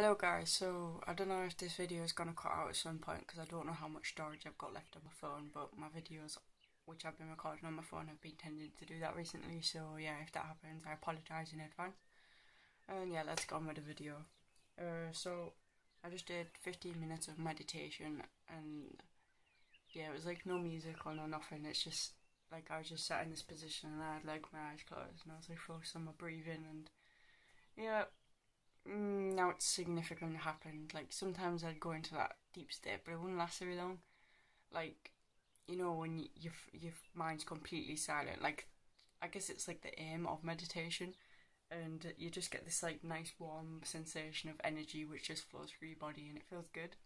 Hello guys, so I don't know if this video is going to cut out at some point because I don't know how much storage I've got left on my phone but my videos which I've been recording on my phone have been tending to do that recently. So yeah if that happens I apologise in advance. And yeah let's go on with the video. Uh, so I just did 15 minutes of meditation and yeah it was like no music or no nothing. It's just like I was just sat in this position and I had like my eyes closed and I was like focused on my breathing and yeah now it's significant happened. Like sometimes I'd go into that deep state, but it wouldn't last very long. Like you know when you, your your mind's completely silent. Like I guess it's like the aim of meditation, and you just get this like nice warm sensation of energy which just flows through your body and it feels good.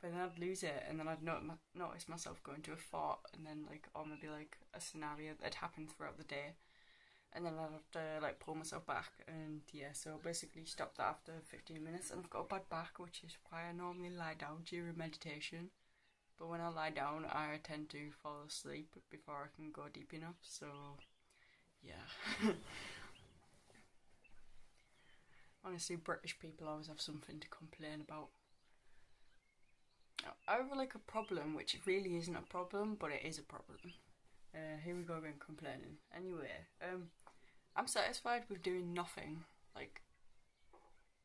But then I'd lose it, and then I'd not, notice myself going to a thought, and then like or maybe like a scenario that happened throughout the day and then I'd have to like pull myself back and yeah so basically stopped that after 15 minutes and I've got a bad back which is why I normally lie down during meditation. But when I lie down I tend to fall asleep before I can go deep enough so yeah. Honestly British people always have something to complain about. I have like a problem which really isn't a problem but it is a problem. Uh, here we go again complaining. Anyway, um, I'm satisfied with doing nothing. Like,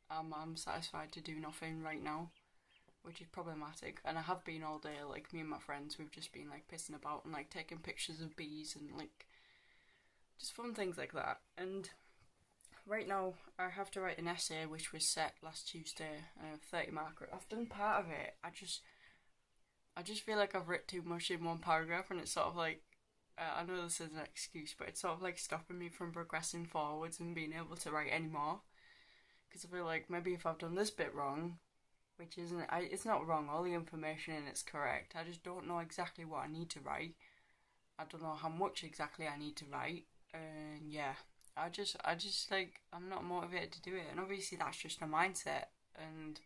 um, I'm satisfied to do nothing right now, which is problematic. And I have been all day. Like me and my friends, we've just been like pissing about and like taking pictures of bees and like just fun things like that. And right now, I have to write an essay which was set last Tuesday, uh, 30 marker. I've done part of it. I just, I just feel like I've written too much in one paragraph, and it's sort of like uh, I know this is an excuse, but it's sort of like stopping me from progressing forwards and being able to write anymore. Because I feel like maybe if I've done this bit wrong, which isn't, I, it's not wrong. All the information in it's correct. I just don't know exactly what I need to write. I don't know how much exactly I need to write, and yeah, I just, I just like, I'm not motivated to do it. And obviously, that's just a mindset. And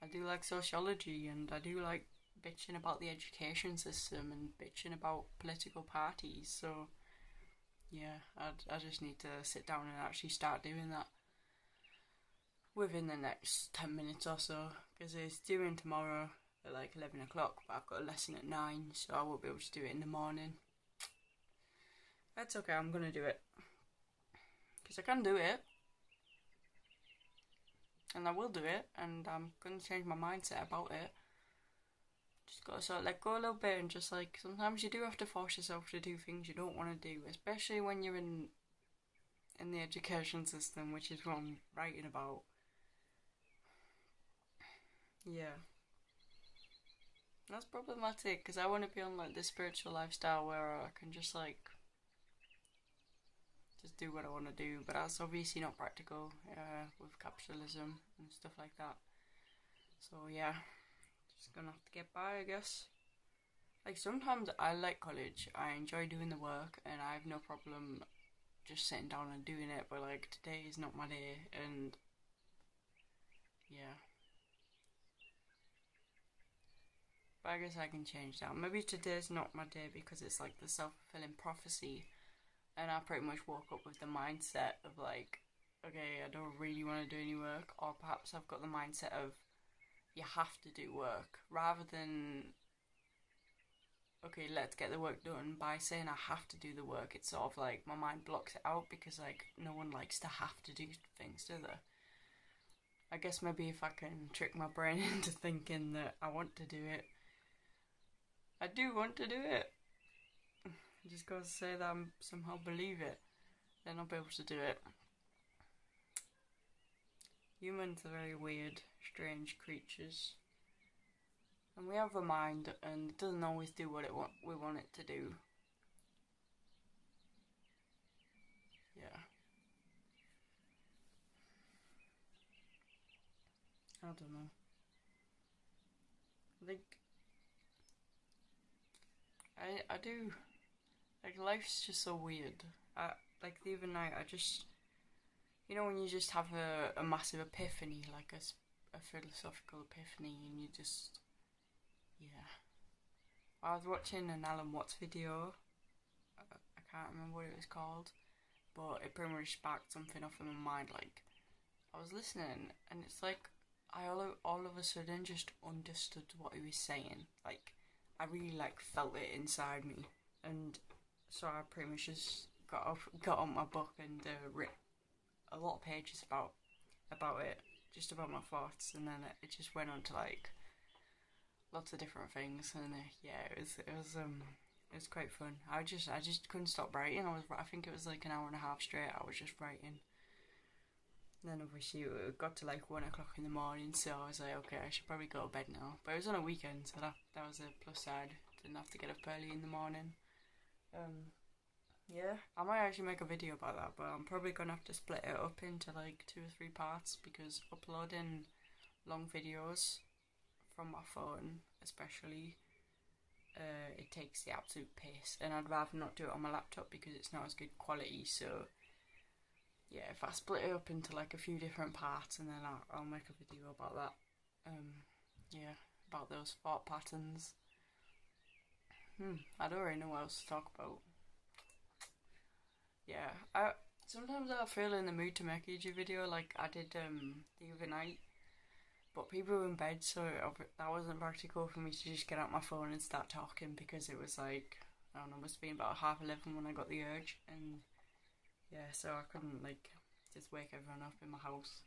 I do like sociology, and I do like bitching about the education system and bitching about political parties. So, yeah, I I just need to sit down and actually start doing that within the next 10 minutes or so because it's due in tomorrow at like 11 o'clock but I've got a lesson at 9 so I won't be able to do it in the morning. That's okay, I'm gonna do it because I can do it and I will do it and I'm gonna change my mindset about it just gotta sort of let go a little bit and just like sometimes you do have to force yourself to do things you don't want to do, especially when you're in in the education system, which is what I'm writing about. Yeah. That's problematic because I want to be on like the spiritual lifestyle where I can just like just do what I want to do, but that's obviously not practical uh, with capitalism and stuff like that. So yeah. Just gonna have to get by, I guess. Like sometimes I like college. I enjoy doing the work, and I have no problem just sitting down and doing it. But like today is not my day, and yeah. But I guess I can change that. Maybe today's not my day because it's like the self fulfilling prophecy, and I pretty much woke up with the mindset of like, okay, I don't really want to do any work, or perhaps I've got the mindset of you have to do work rather than okay let's get the work done by saying i have to do the work. It's sort of like my mind blocks it out because like no one likes to have to do things do they? I guess maybe if i can trick my brain into thinking that i want to do it i do want to do it. Just gotta say that i somehow believe it then i'll be able to do it Humans are very weird, strange creatures. And we have a mind and it doesn't always do what it want we want it to do. Yeah. I don't know. I think I I do like life's just so weird. I like the other night I just you know when you just have a, a massive epiphany, like a, a philosophical epiphany, and you just, yeah. I was watching an Alan Watts video. I, I can't remember what it was called, but it pretty much sparked something off in my mind. Like, I was listening, and it's like I all all of a sudden just understood what he was saying. Like I really like felt it inside me, and so I pretty much just got off, got on my book and uh, writ a lot of pages about about it, just about my thoughts, and then it, just went on to like lots of different things, and uh, yeah, it was it was um it was quite fun. I just I just couldn't stop writing. I was I think it was like an hour and a half straight. I was just writing. And then obviously it got to like one o'clock in the morning, so I was like, okay, I should probably go to bed now. But it was on a weekend, so that that was a plus side. Didn't have to get up early in the morning. Um, yeah, I might actually make a video about that, but I'm probably gonna have to split it up into like two or three parts because uploading long videos from my phone, especially, uh, it takes the absolute piss, and I'd rather not do it on my laptop because it's not as good quality. So, yeah, if I split it up into like a few different parts, and then I'll, I'll make a video about that. Um, yeah, about those thought patterns. Hmm, I don't really know what else to talk about yeah, I sometimes I feel in the mood to make a YouTube video like I did um the other night, but people were in bed, so that wasn't practical for me to just get out my phone and start talking because it was like I don't know, it must have been about half eleven when I got the urge, and yeah, so I couldn't like just wake everyone up in my house.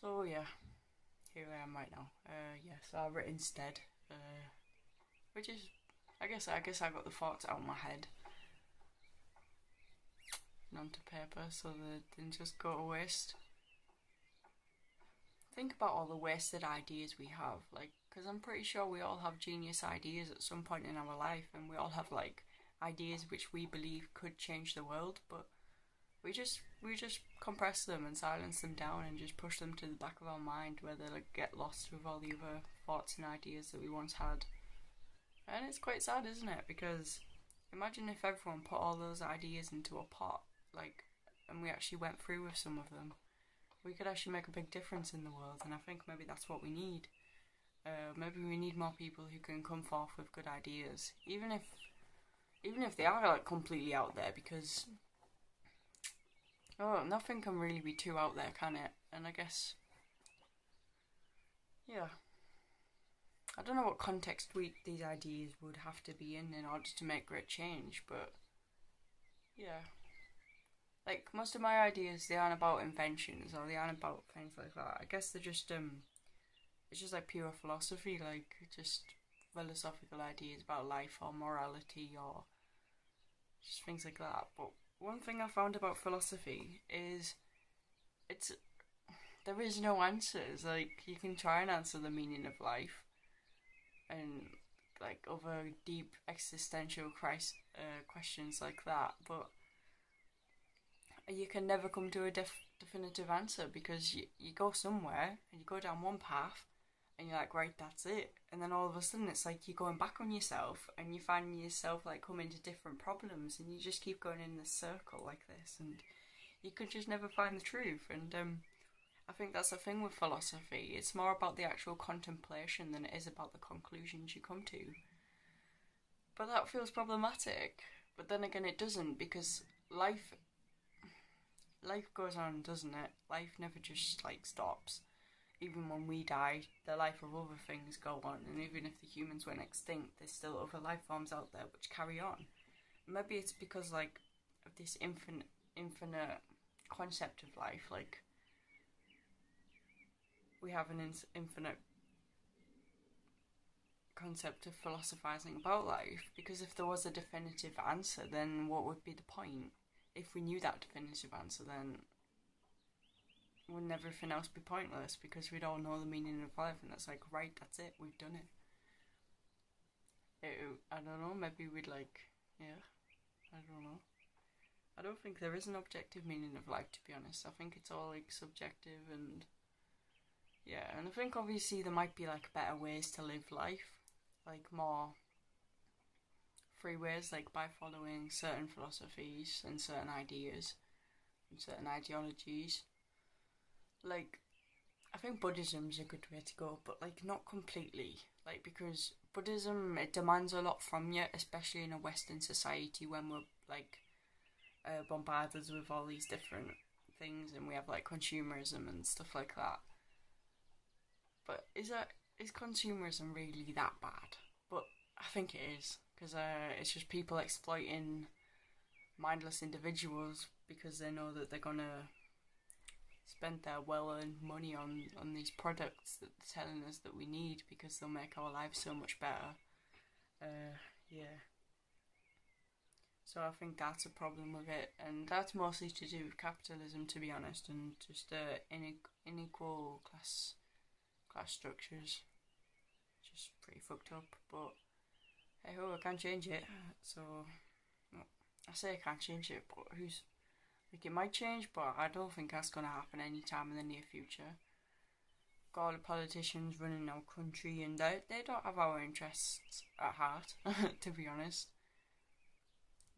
So yeah, here I am right now. Uh, yeah, so I wrote instead, uh, which is, I guess, I guess I got the thoughts out of my head onto paper so that they didn't just go to waste. Think about all the wasted ideas we have, like, because I'm pretty sure we all have genius ideas at some point in our life, and we all have like ideas which we believe could change the world, but we just we just compress them and silence them down and just push them to the back of our mind where they like get lost with all the other thoughts and ideas that we once had. And it's quite sad, isn't it? Because imagine if everyone put all those ideas into a pot like, and we actually went through with some of them, we could actually make a big difference in the world. And I think maybe that's what we need. Uh, maybe we need more people who can come forth with good ideas, even if, even if they are like completely out there, because oh, nothing can really be too out there, can it? And I guess, yeah. I don't know what context we these ideas would have to be in in order to make great change, but yeah like most of my ideas they aren't about inventions or they aren't about things like that. I guess they're just um it's just like pure philosophy, like just philosophical ideas about life or morality or just things like that. But one thing I found about philosophy is it's there is no answers. Like you can try and answer the meaning of life and like other deep existential Christ, uh, questions like that, but you can never come to a def- definitive answer because you, you go somewhere and you go down one path and you're like, right, that's it. And then all of a sudden it's like you're going back on yourself and you find yourself like coming to different problems and you just keep going in this circle like this and you could just never find the truth. And um, I think that's the thing with philosophy. It's more about the actual contemplation than it is about the conclusions you come to. But that feels problematic. But then again, it doesn't because life life goes on, doesn't it? Life never just like stops. Even when we die, the life of other things go on, and even if the humans went extinct, there's still other life forms out there which carry on. Maybe it's because like of this infinite, infinite concept of life. Like we have an in- infinite concept of philosophizing about life. Because if there was a definitive answer, then what would be the point? If we knew that definitive answer, then wouldn't everything else be pointless because we'd all know the meaning of life and that's like, right, that's it, we've done it. it. I don't know, maybe we'd like, yeah, I don't know. I don't think there is an objective meaning of life, to be honest. I think it's all like subjective and yeah, and I think obviously there might be like better ways to live life, like more free ways, like by following certain philosophies and certain ideas and certain ideologies. Like, I think Buddhism's a good way to go, but like not completely. Like because Buddhism it demands a lot from you, especially in a Western society when we're like uh, bombarded with all these different things and we have like consumerism and stuff like that. but is that is consumerism really that bad? But I think it is because uh, it's just people exploiting mindless individuals because they know that they're gonna spend their well-earned money on on these products that they're telling us that we need because they'll make our lives so much better. Uh, yeah. So I think that's a problem with it, and that's mostly to do with capitalism, to be honest, and just uh, unequal class class structures. Just pretty fucked up, but hey ho, I can't change it. So I say I can't change it, but who's like it might change, but I don't think that's gonna happen anytime in the near future. Got all the politicians running our country, and they they don't have our interests at heart, to be honest.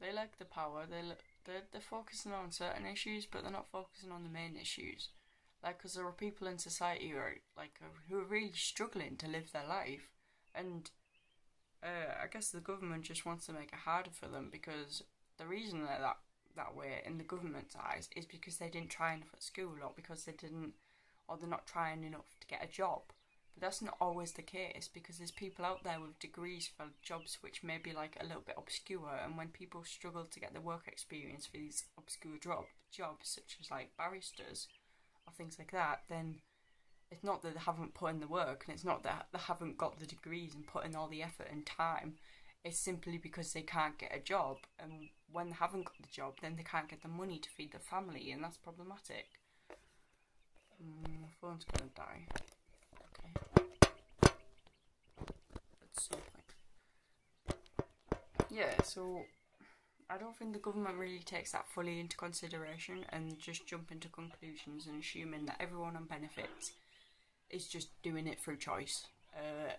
They like the power. They they're, they're focusing on certain issues, but they're not focusing on the main issues. Like, because there are people in society who are like who are really struggling to live their life, and uh, I guess the government just wants to make it harder for them because the reason that that that way in the government's eyes is because they didn't try enough at school, or because they didn't, or they're not trying enough to get a job. But that's not always the case because there's people out there with degrees for jobs which may be like a little bit obscure, and when people struggle to get the work experience for these obscure job jobs, such as like barristers or things like that, then it's not that they haven't put in the work, and it's not that they haven't got the degrees and put in all the effort and time. It's simply because they can't get a job, and when they haven't got the job, then they can't get the money to feed the family, and that's problematic. Mm, my phone's gonna die. Okay. That's something. Yeah, so I don't think the government really takes that fully into consideration and just jump into conclusions and assuming that everyone on benefits is just doing it through choice. Uh,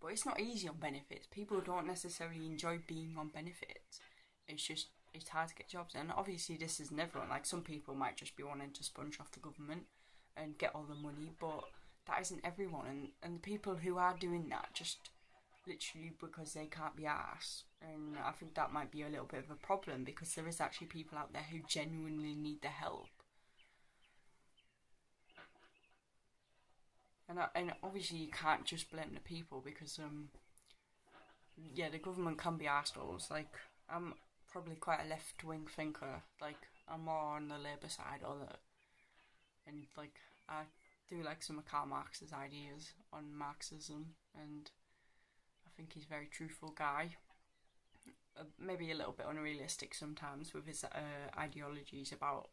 but it's not easy on benefits. People don't necessarily enjoy being on benefits. It's just it's hard to get jobs, and obviously this isn't everyone. Like some people might just be wanting to sponge off the government and get all the money, but that isn't everyone. And and the people who are doing that just literally because they can't be asked. And I think that might be a little bit of a problem because there is actually people out there who genuinely need the help. And, and obviously you can't just blame the people because um yeah the government can be assholes like I'm probably quite a left wing thinker. Like I'm more on the Labour side or the and like I do like some of Karl Marx's ideas on Marxism. And I think he's a very truthful guy. Uh, maybe a little bit unrealistic sometimes with his uh, ideologies about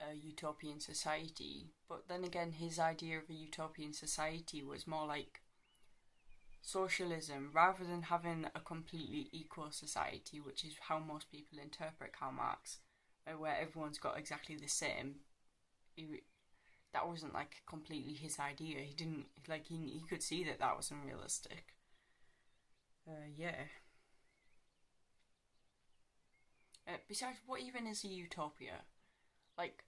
a utopian society, but then again, his idea of a utopian society was more like socialism rather than having a completely equal society, which is how most people interpret Karl Marx, uh, where everyone's got exactly the same. He, that wasn't like completely his idea. He didn't like he he could see that that was unrealistic. Uh, yeah. Uh, besides, what even is a utopia? Like,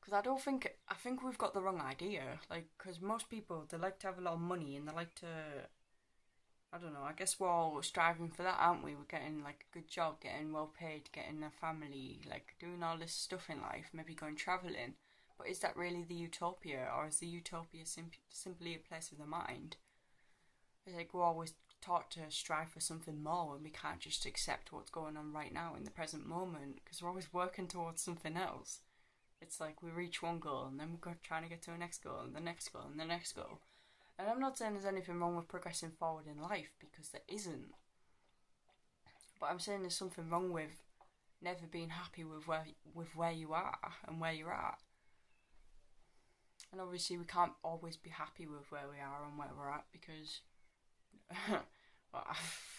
because I don't think I think we've got the wrong idea. Like, because most people they like to have a lot of money and they like to. I don't know. I guess we're all striving for that, aren't we? We're getting like a good job, getting well paid, getting a family, like doing all this stuff in life. Maybe going traveling. But is that really the utopia, or is the utopia sim- simply a place of the mind? It's like we're always taught to strive for something more and we can't just accept what's going on right now in the present moment because we're always working towards something else. It's like we reach one goal and then we're trying to get to the next goal and the next goal and the next goal. And I'm not saying there's anything wrong with progressing forward in life because there isn't. But I'm saying there's something wrong with never being happy with where with where you are and where you're at. And obviously we can't always be happy with where we are and where we're at because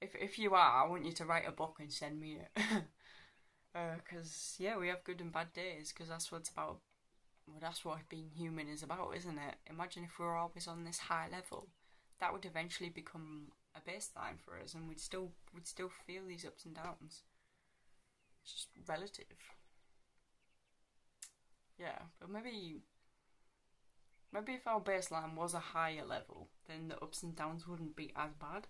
if if you are, I want you to write a book and send me it. Because uh, yeah, we have good and bad days. Because that's what about. Well, that's what being human is about, isn't it? Imagine if we were always on this high level. That would eventually become a baseline for us, and we'd still we'd still feel these ups and downs. It's just relative. Yeah, but maybe Maybe if our baseline was a higher level, then the ups and downs wouldn't be as bad.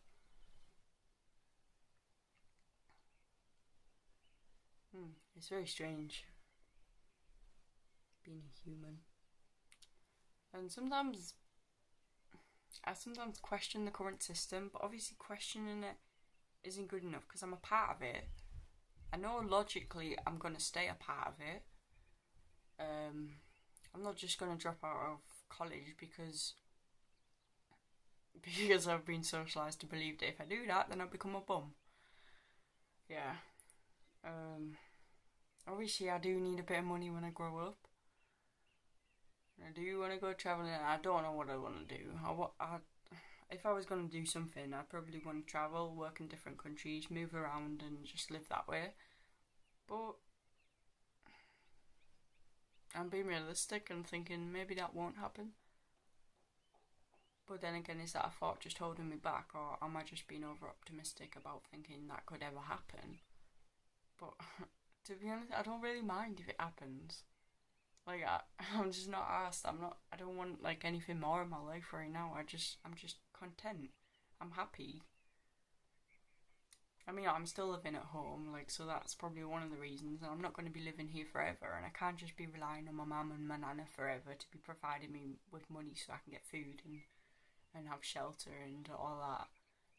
Hmm, it's very strange being a human. And sometimes I sometimes question the current system, but obviously questioning it isn't good enough because I'm a part of it. I know logically I'm gonna stay a part of it. Um, I'm not just gonna drop out of college because because I've been socialized to believe that if I do that, then I'll become a bum. Yeah. Um, obviously, I do need a bit of money when I grow up. I do want to go traveling. I don't know what I want to do. I, I, if I was going to do something, I'd probably want to travel, work in different countries, move around, and just live that way. But I'm being realistic and thinking maybe that won't happen. But then again, is that a thought just holding me back, or am I just being over optimistic about thinking that could ever happen? But to be honest, I don't really mind if it happens. Like I, I'm just not asked. I'm not. I don't want like anything more in my life right now. I just, I'm just content. I'm happy. I mean, I'm still living at home, like so that's probably one of the reasons. And I'm not going to be living here forever, and I can't just be relying on my mum and my nana forever to be providing me with money so I can get food and and have shelter and all that.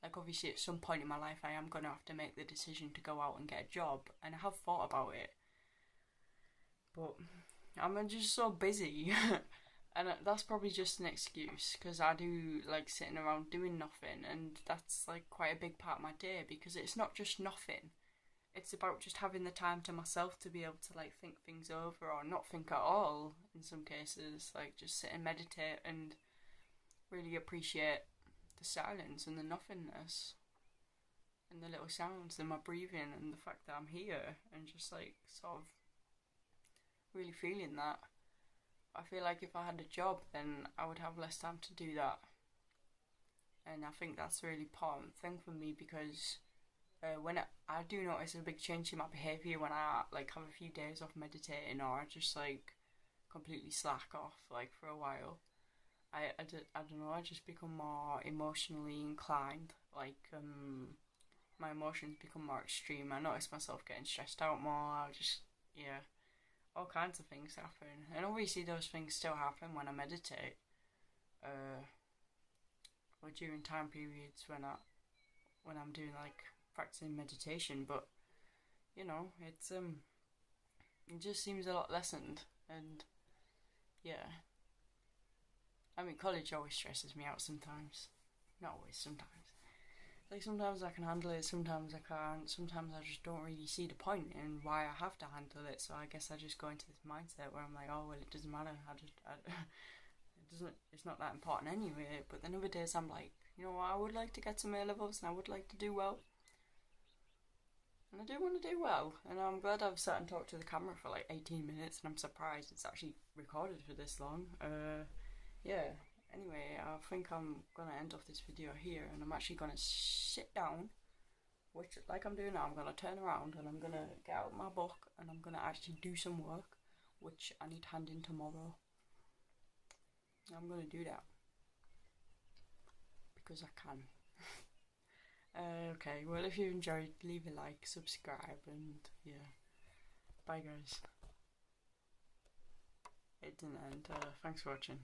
Like obviously, at some point in my life, I am going to have to make the decision to go out and get a job, and I have thought about it. But I'm just so busy. and that's probably just an excuse because I do like sitting around doing nothing, and that's like quite a big part of my day because it's not just nothing. It's about just having the time to myself to be able to like think things over or not think at all in some cases, like just sit and meditate and really appreciate the silence and the nothingness and the little sounds and my breathing and the fact that I'm here and just like sort of really feeling that. I feel like if I had a job, then I would have less time to do that. And I think that's a really important thing for me because uh, when I, I do notice a big change in my behavior when I like have a few days off meditating or I just like completely slack off like for a while. I, I, d- I don't know, I just become more emotionally inclined. Like, um, my emotions become more extreme. I notice myself getting stressed out more. I just, yeah, all kinds of things happen, and obviously those things still happen when I meditate, uh, or during time periods when I, when I'm doing like practicing meditation. But you know, it's um, it just seems a lot lessened, and yeah. I mean, college always stresses me out sometimes. Not always, sometimes. Like sometimes I can handle it, sometimes I can't. Sometimes I just don't really see the point in why I have to handle it. So I guess I just go into this mindset where I'm like, oh well, it doesn't matter. I just, I, it doesn't. It's not that important anyway. But then other days I'm like, you know what? I would like to get some A levels and I would like to do well. And I do want to do well, and I'm glad I've sat and talked to the camera for like 18 minutes, and I'm surprised it's actually recorded for this long. Uh, yeah, anyway, I think I'm gonna end off this video here, and I'm actually gonna sit down, which, like I'm doing now, I'm gonna turn around and I'm gonna get out my book and I'm gonna actually do some work, which I need to hand in tomorrow. I'm gonna do that because I can. uh, okay, well, if you enjoyed, leave a like, subscribe, and yeah, bye guys. It didn't end. Uh, thanks for watching.